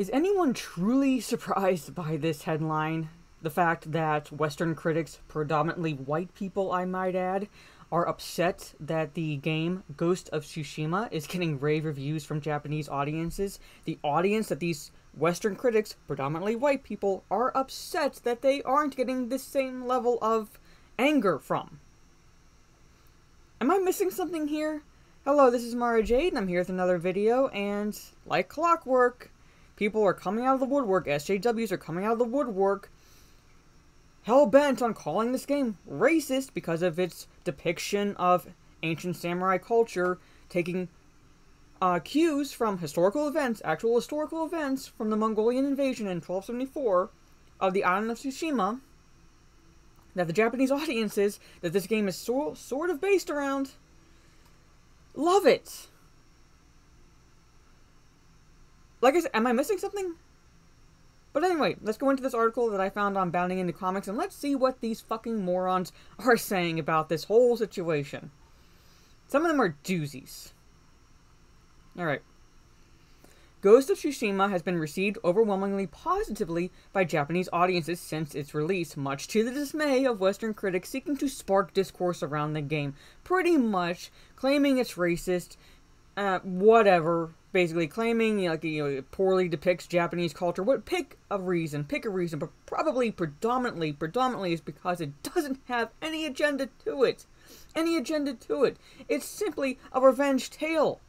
Is anyone truly surprised by this headline? The fact that Western critics, predominantly white people, I might add, are upset that the game Ghost of Tsushima is getting rave reviews from Japanese audiences. The audience that these Western critics, predominantly white people, are upset that they aren't getting the same level of anger from. Am I missing something here? Hello, this is Mara Jade, and I'm here with another video, and like clockwork, people are coming out of the woodwork, SJWs are coming out of the woodwork, hell bent on calling this game racist because of its depiction of ancient samurai culture, taking uh, cues from historical events, actual historical events from the Mongolian invasion in 1274 of the island of Tsushima, that the Japanese audiences that this game is so, sort of based around love it. Like I said, am I missing something? But anyway, let's go into this article that I found on Bounding into Comics and let's see what these fucking morons are saying about this whole situation. Some of them are doozies. Alright. Ghost of Tsushima has been received overwhelmingly positively by Japanese audiences since its release, much to the dismay of Western critics seeking to spark discourse around the game, pretty much claiming it's racist, uh, whatever, basically claiming you know, like you know it poorly depicts Japanese culture. What pick a reason, pick a reason, but probably predominantly, predominantly is because it doesn't have any agenda to it. Any agenda to it. It's simply a revenge tale.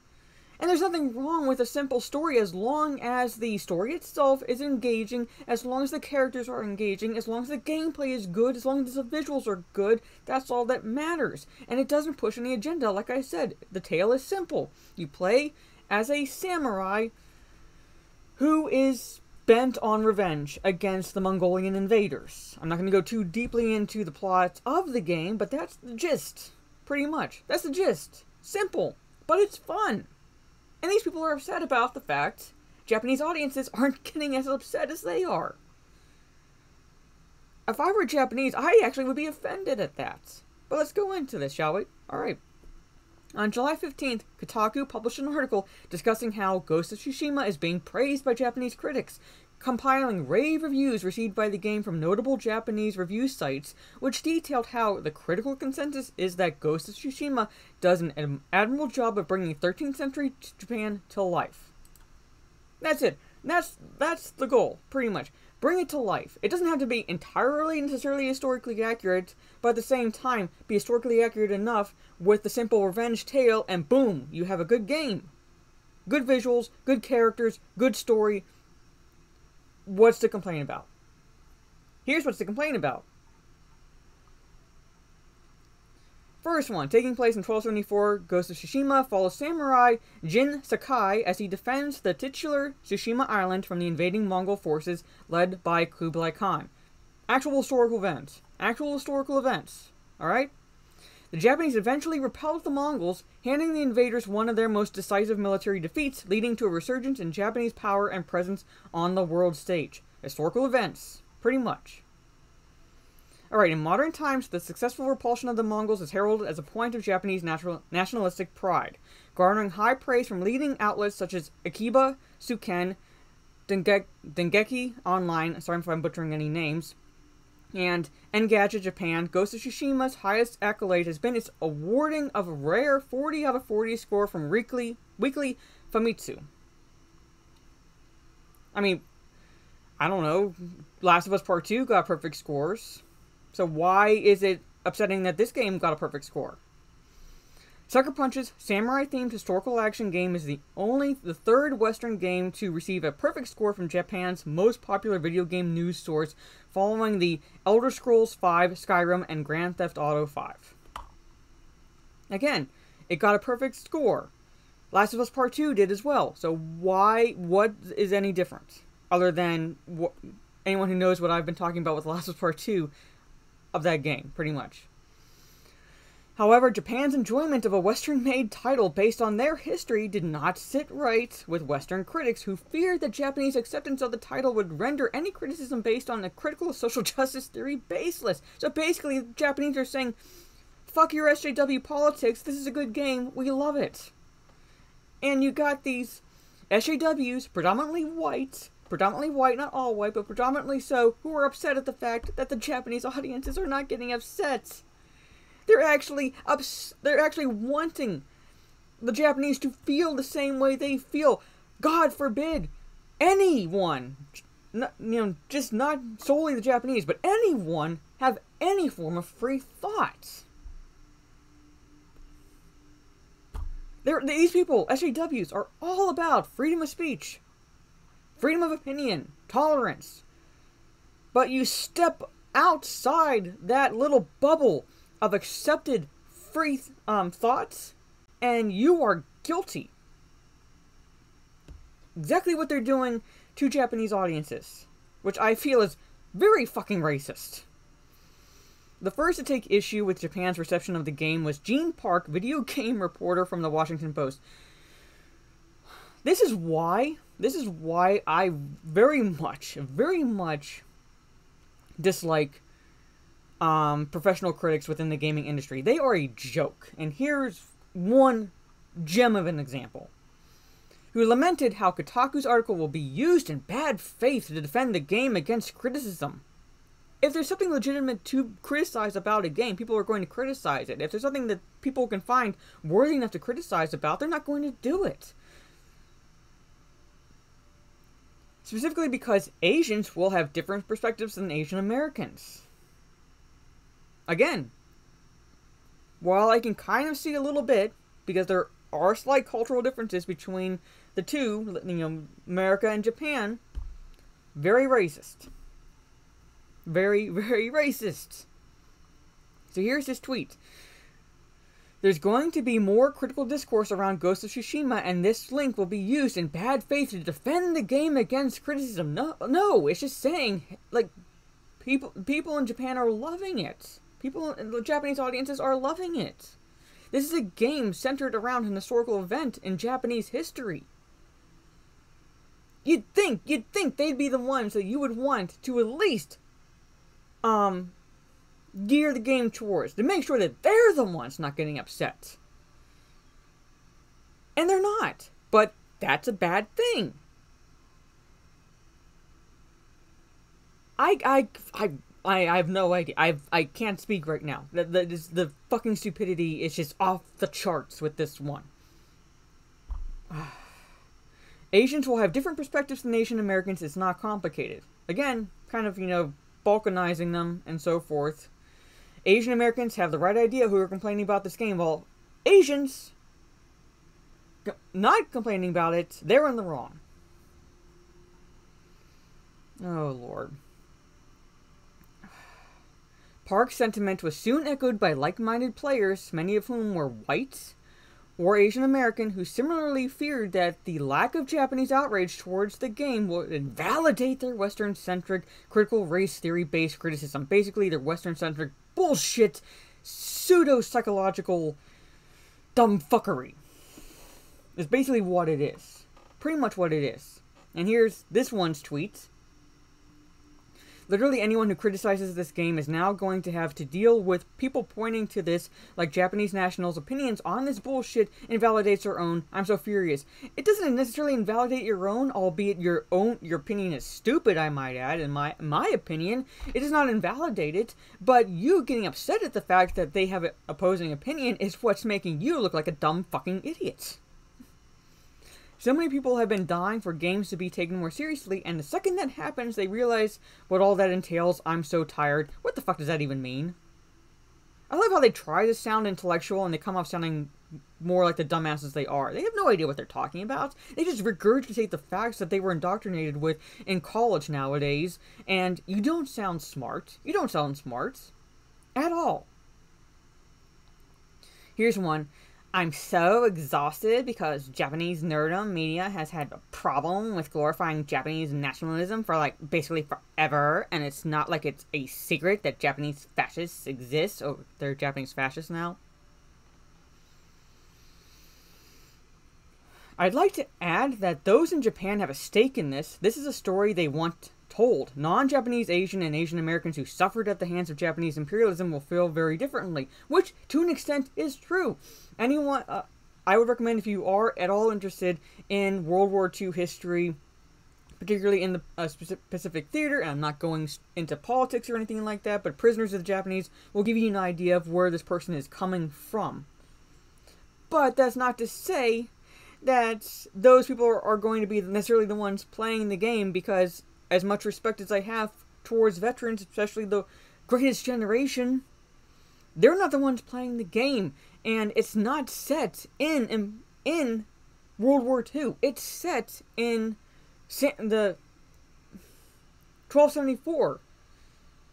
And there's nothing wrong with a simple story as long as the story itself is engaging, as long as the characters are engaging, as long as the gameplay is good, as long as the visuals are good, that's all that matters. And it doesn't push any agenda. Like I said, the tale is simple. You play as a samurai who is bent on revenge against the Mongolian invaders. I'm not going to go too deeply into the plot of the game, but that's the gist, pretty much. That's the gist. Simple, but it's fun. And these people are upset about the fact Japanese audiences aren't getting as upset as they are. If I were Japanese, I actually would be offended at that. But let's go into this, shall we? Alright. On July 15th, Kotaku published an article discussing how Ghost of Tsushima is being praised by Japanese critics, compiling rave reviews received by the game from notable Japanese review sites, which detailed how the critical consensus is that Ghost of Tsushima does an admirable job of bringing 13th century Japan to life. That's it. That's that's the goal, pretty much. Bring it to life. It doesn't have to be entirely necessarily historically accurate, but at the same time, be historically accurate enough with the simple revenge tale, and boom, you have a good game. Good visuals, good characters, good story, what's to complain about? Here's what's to complain about. First one, taking place in 1274, Ghost of Tsushima follows samurai Jin Sakai as he defends the titular Tsushima island from the invading Mongol forces led by Kublai Khan. Actual historical events. Actual historical events. Alright? The Japanese eventually repelled the Mongols, handing the invaders one of their most decisive military defeats, leading to a resurgence in Japanese power and presence on the world stage. Historical events, pretty much. Alright, in modern times, the successful repulsion of the Mongols is heralded as a point of Japanese natural, nationalistic pride, garnering high praise from leading outlets such as Akiba, Suken, Denge Dengeki Online, sorry if I'm butchering any names, and Engadget Japan, Ghost of Tsushima's highest accolade has been its awarding of a rare 40 out of 40 score from Weekly, Weekly Famitsu. I mean, I don't know. Last of Us Part 2 got perfect scores. So why is it upsetting that this game got a perfect score? Sucker Punch's samurai-themed historical action game is the only, the third Western game to receive a perfect score from Japan's most popular video game news source, following the Elder Scrolls V, Skyrim, and Grand Theft Auto 5. Again, it got a perfect score. Last of Us Part 2 did as well. So why, what is any different? Other than what, anyone who knows what I've been talking about with Last of Us Part 2 of that game, pretty much. However, Japan's enjoyment of a Western made title based on their history did not sit right with Western critics who feared that Japanese acceptance of the title would render any criticism based on a critical social justice theory baseless. So basically, the Japanese are saying, fuck your SJW politics, this is a good game, we love it. And you got these SJWs, predominantly white, predominantly white, not all white, but predominantly so, who are upset at the fact that the Japanese audiences are not getting upset. They're actually ups- they're actually wanting the Japanese to feel the same way they feel. God forbid anyone, you know, just not solely the Japanese, but anyone have any form of free thought. These people, SJWs, are all about freedom of speech, freedom of opinion, tolerance. But you step outside that little bubble of accepted free um, thoughts, and you are guilty. Exactly what they're doing to Japanese audiences, which I feel is very fucking racist. The first to take issue with Japan's reception of the game was Gene Park, video game reporter from the Washington Post. This is why, this is why I very much, very much dislike um, professional critics within the gaming industry. They are a joke. And here's one gem of an example. Who lamented how Kotaku's article will be used in bad faith to defend the game against criticism if there's something legitimate to criticize about a game, people are going to criticize it. If there's something that people can find worthy enough to criticize about, they're not going to do it. Specifically because Asians will have different perspectives than Asian Americans. Again, while I can kind of see a little bit, because there are slight cultural differences between the two, you know, America and Japan, very racist. Very, very racist. So here's his tweet. There's going to be more critical discourse around Ghost of Tsushima, and this link will be used in bad faith to defend the game against criticism. No, no, it's just saying, like, people, people in Japan are loving it. People, in the Japanese audiences are loving it. This is a game centered around an historical event in Japanese history. You'd think, you'd think they'd be the ones that you would want to at least um, gear the game towards to make sure that they're the ones not getting upset. And they're not. But that's a bad thing. I I I I, I have no idea. I I can't speak right now. The, the the fucking stupidity is just off the charts with this one. Asians will have different perspectives than Asian Americans. It's not complicated. Again, kind of you know balkanizing them, and so forth. Asian Americans have the right idea who are complaining about this game, while Asians not complaining about it, they're in the wrong. Oh, Lord. Park's sentiment was soon echoed by like minded players, many of whom were white or Asian American who similarly feared that the lack of Japanese outrage towards the game would invalidate their Western centric critical race theory based criticism. Basically, their Western centric bullshit, pseudo psychological dumbfuckery. Is basically what it is. Pretty much what it is. And here's this one's tweet. Literally anyone who criticizes this game is now going to have to deal with people pointing to this like Japanese nationals' opinions on this bullshit invalidates their own. I'm so furious. It doesn't necessarily invalidate your own, albeit your own your opinion is stupid, I might add, in my my opinion. It does not invalidate it, but you getting upset at the fact that they have an opposing opinion is what's making you look like a dumb fucking idiot. So many people have been dying for games to be taken more seriously, and the second that happens, they realize what all that entails. I'm so tired. What the fuck does that even mean? I love how they try to sound intellectual and they come off sounding more like the dumbasses they are. They have no idea what they're talking about. They just regurgitate the facts that they were indoctrinated with in college nowadays, and you don't sound smart. You don't sound smart. At all. Here's one. I'm so exhausted because Japanese nerdum media has had a problem with glorifying Japanese nationalism for like basically forever, and it's not like it's a secret that Japanese fascists exist. Oh, they're Japanese fascists now. I'd like to add that those in Japan have a stake in this. This is a story they want told. Non Japanese Asian and Asian Americans who suffered at the hands of Japanese imperialism will feel very differently, which to an extent is true. Anyone, uh, I would recommend if you are at all interested in World War II history, particularly in the uh, Pacific Theater, and I'm not going into politics or anything like that, but prisoners of the Japanese will give you an idea of where this person is coming from. But that's not to say that those people are, are going to be necessarily the ones playing the game, because as much respect as I have towards veterans, especially the greatest generation, they're not the ones playing the game, and it's not set in in, in World War II. It's set in the 1274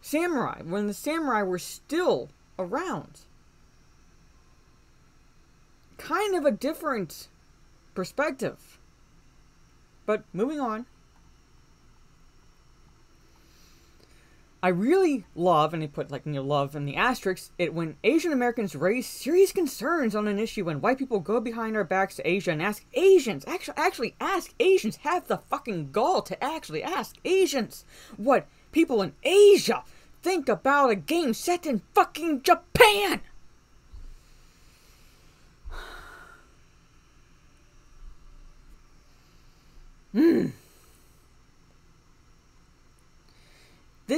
samurai when the samurai were still around. Kind of a different perspective. But moving on. I really love, and they put like you know love in the asterisk, it when Asian Americans raise serious concerns on an issue when white people go behind our backs to Asia and ask Asians, actually actually ask Asians, have the fucking gall to actually ask Asians what people in Asia think about a game set in fucking Japan.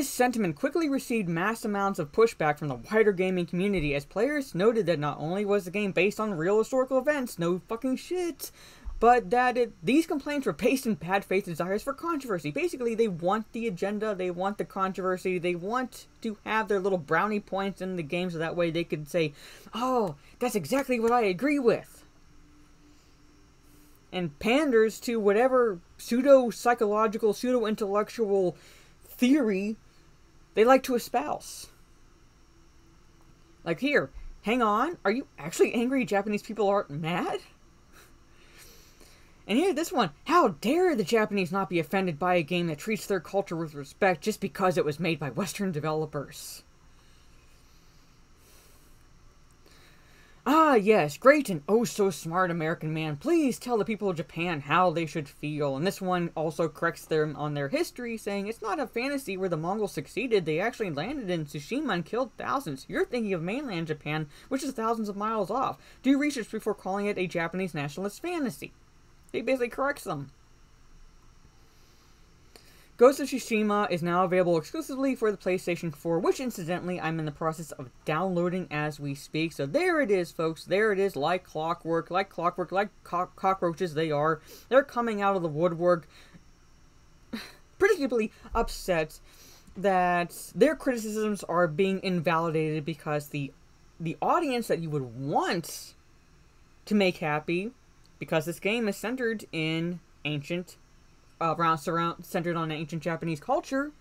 This sentiment quickly received mass amounts of pushback from the wider gaming community as players noted that not only was the game based on real historical events, no fucking shit, but that it, these complaints were based in bad faith desires for controversy. Basically, they want the agenda, they want the controversy, they want to have their little brownie points in the game so that way they could say, oh, that's exactly what I agree with. And panders to whatever pseudo psychological, pseudo intellectual theory they like to espouse. Like here, hang on, are you actually angry Japanese people aren't mad? And here, this one. How dare the Japanese not be offended by a game that treats their culture with respect just because it was made by Western developers? Ah, yes, great and oh so smart American man. Please tell the people of Japan how they should feel. And this one also corrects them on their history, saying it's not a fantasy where the Mongols succeeded. They actually landed in Tsushima and killed thousands. You're thinking of mainland Japan, which is thousands of miles off. Do research before calling it a Japanese nationalist fantasy. He basically corrects them. Ghost of Tsushima is now available exclusively for the PlayStation 4, which incidentally I'm in the process of downloading as we speak. So there it is, folks. There it is, like clockwork, like clockwork, like co cockroaches they are. They're coming out of the woodwork, predictably upset that their criticisms are being invalidated because the the audience that you would want to make happy, because this game is centered in ancient Uh, around surround centered on ancient Japanese culture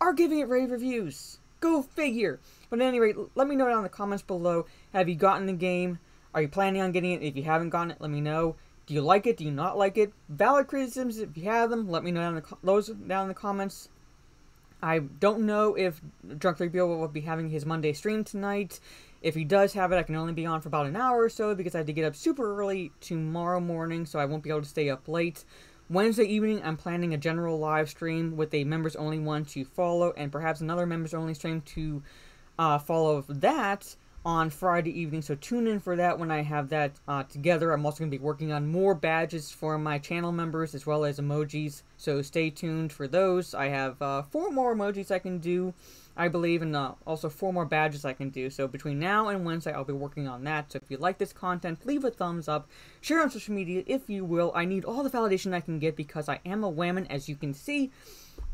are giving it rave reviews. Go figure. But at any rate, let me know down in the comments below. Have you gotten the game? Are you planning on getting it? If you haven't gotten it, let me know. Do you like it? Do you not like it? Valid criticisms, if you have them, let me know down in the those down in the comments. I don't know if Drunk 3PO will be having his Monday stream tonight. If he does have it, I can only be on for about an hour or so because I have to get up super early tomorrow morning, so I won't be able to stay up late. Wednesday evening, I'm planning a general live stream with a members only one to follow, and perhaps another members only stream to uh, follow that on Friday evening. So tune in for that when I have that uh, together. I'm also going to be working on more badges for my channel members as well as emojis. So stay tuned for those. I have uh, four more emojis I can do I believe, and uh, also four more badges I can do. So between now and Wednesday, I'll be working on that. So if you like this content, leave a thumbs up, share on social media if you will. I need all the validation I can get because I am a whammon, as you can see.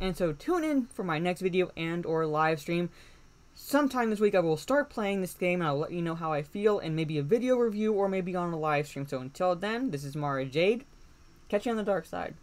And so tune in for my next video and or live stream. Sometime this week I will start playing this game and I'll let you know how I feel and maybe a video review or maybe on a live stream. So until then, this is Mara Jade. Catch you on the dark side.